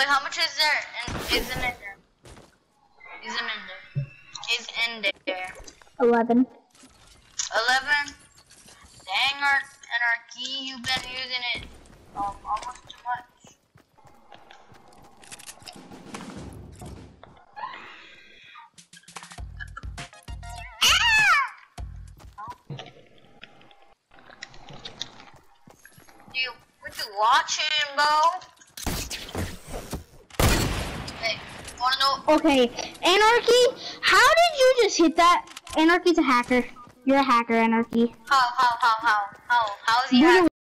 Wait, how much is there? And isn't it there? Isn't in there? Is in there? Eleven. Eleven. Dang, our anarchy, you've been using it um, almost too much. You, what you watching, bro? Okay, Anarchy, how did you just hit that? Anarchy's a hacker. You're a hacker, Anarchy. How, how, how, how, how, how is he?